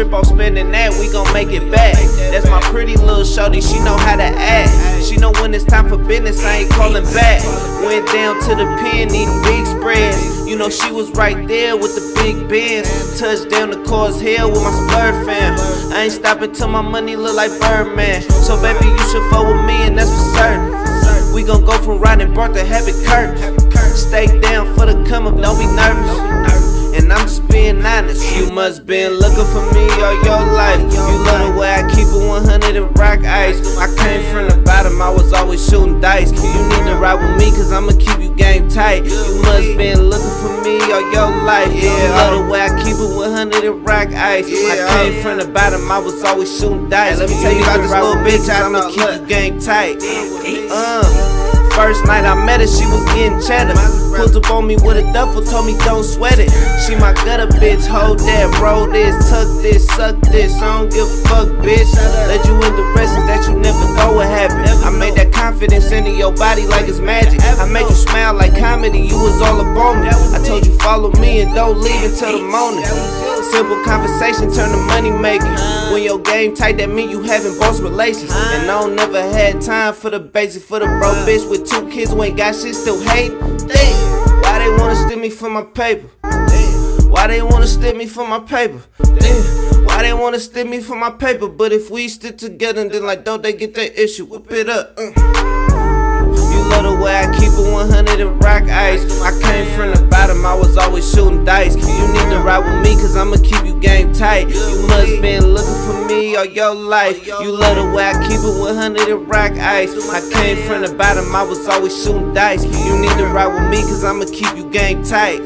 trip on spending that, we gon' make it back. That's my pretty little shorty, she know how to act. She know when it's time for business, I ain't calling back. Went down to the pen, eating big spreads. You know she was right there with the big bins. Touchdown to cause hell with my Splurge fam. I ain't stopping till my money look like Birdman. So baby, you should fuck with me, and that's for certain. We gon' go from riding Bart to having Kurt. Stay down for the come up, don't be nervous. And I'm just being honest. You must been looking for me all your life. You love the way I keep it 100 and rock ice. I came from the bottom, I was always shooting dice. You need to ride with me, cause I'ma keep you game tight. You must been looking for me all your life. Yeah, you love the way I keep it 100 and rock ice. I came from the bottom, I was always shooting dice. Let me tell you about this little bitch, I'ma keep you game tight. Uh. First night I met her, she was getting cheddar. Pulled up on me with a duffel, told me don't sweat it. She my gutter bitch, hold that, roll this, tuck this, suck this. I don't give a fuck, bitch. Let you in directions that you never thought would happen. I made that confidence into your body like it's magic. I made you smile like comedy, you was all up on me. I told you follow me and don't leave until the morning. Simple conversation turn to money making. When your game tight, that mean you having boss relations. And I don't never had time for the basic, for the bro bitch with two kids who ain't got shit, still hate. Damn, why they wanna steal me for my paper? Why they wanna steal me for my paper? Damn, why they wanna steal me for my paper? But if we stick together, then like don't they get that issue? Whip it up. Uh love the way I keep it 100 and rock tight. You must been looking for me all your life. You love the way I keep it 100 and rock ice. I came from the bottom, I was always shooting dice. You need to ride with me, cause I'ma keep you game tight.